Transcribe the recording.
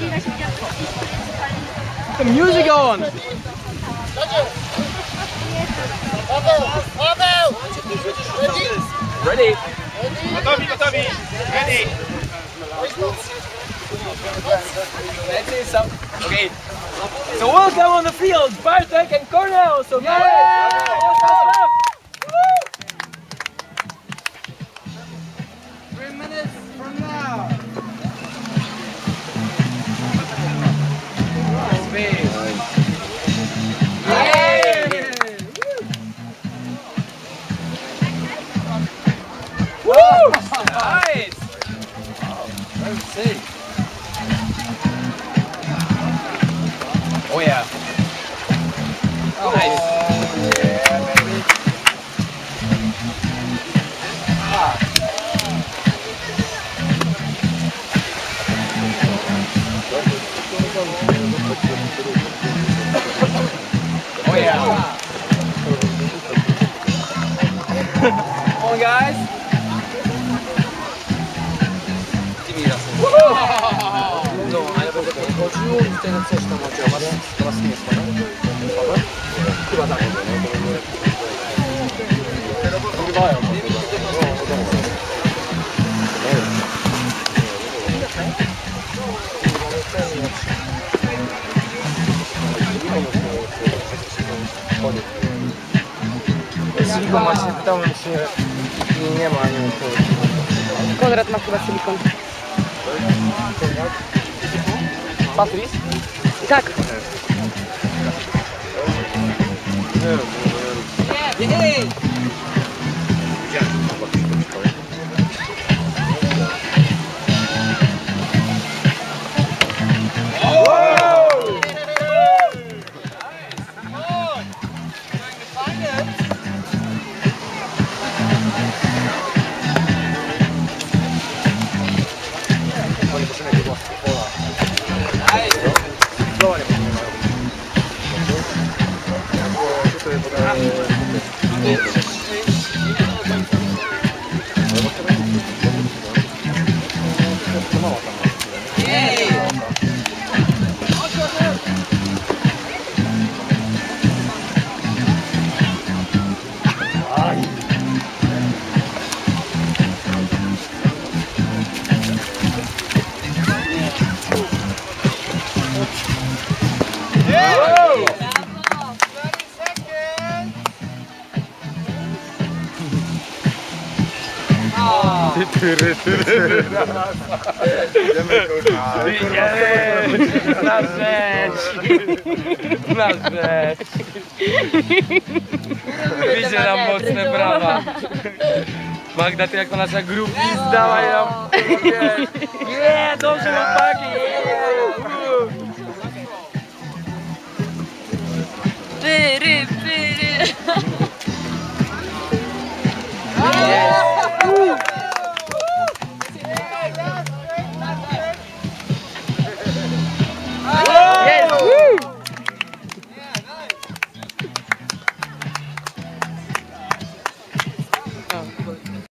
The music on! Ready? Gotowi, gotowi! Ready! Let's see some. Okay. So welcome on the field, Bartek and Kornel. So guys, Three minutes from now. Oh yeah. Nice. Oh yeah. Come on guys. No, ale będę chodził i wtedy coś tam oddziałać. Teraz nie jest. Chyba tak. Wygrywają. Silikon właśnie pytałem się, nie ma, nie co. Konrad ma chyba silikon. Смотрись. Как? Эй! Patrice? Tak. Na rzecz! Na rzecz! Widzę nam mocne brawa. Magda, ty jako nasza grupista, i nam... Nie, dobrze chłopaki! Pyry, pyry.